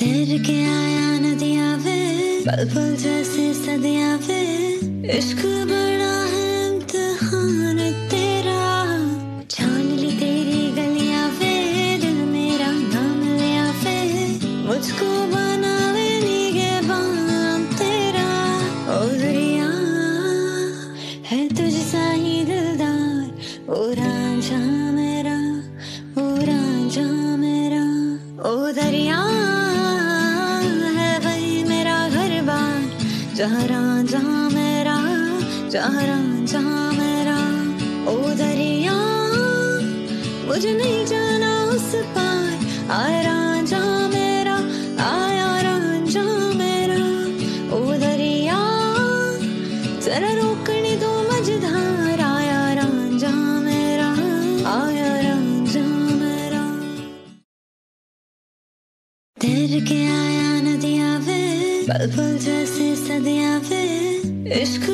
तैर के आया नदिया वे, पल पल जैसे सदिया वे। इश्क बड़ा है इम्तिहान तेरा छान ली तेरी गलियाँ वे, दिल मेरा नाम लिया वे। मुझको बनावे निगहबान तेरा, ओ दरिया, है तुझसा ही दिलदार ओ रांझा मेरा ओ रांझा मेरा, ओ दरिया। जहाँ रांझा मेरा, जहाँ मेरा, ओ दरिया, मुझे नहीं जाना उस पार। आया रांझा मेरा, आया मेरा, ओ दरिया, जरा रोकने दो मझधार आया रांझा मेरा, आया रांझा मेरा। के आया पल पल जैसे सदिया वे इश्क